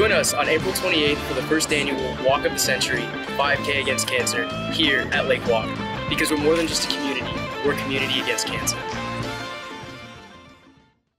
Join us on April 28th for the first annual Walk of the Century 5K Against Cancer here at Lake Walk. Because we're more than just a community, we're a community against cancer.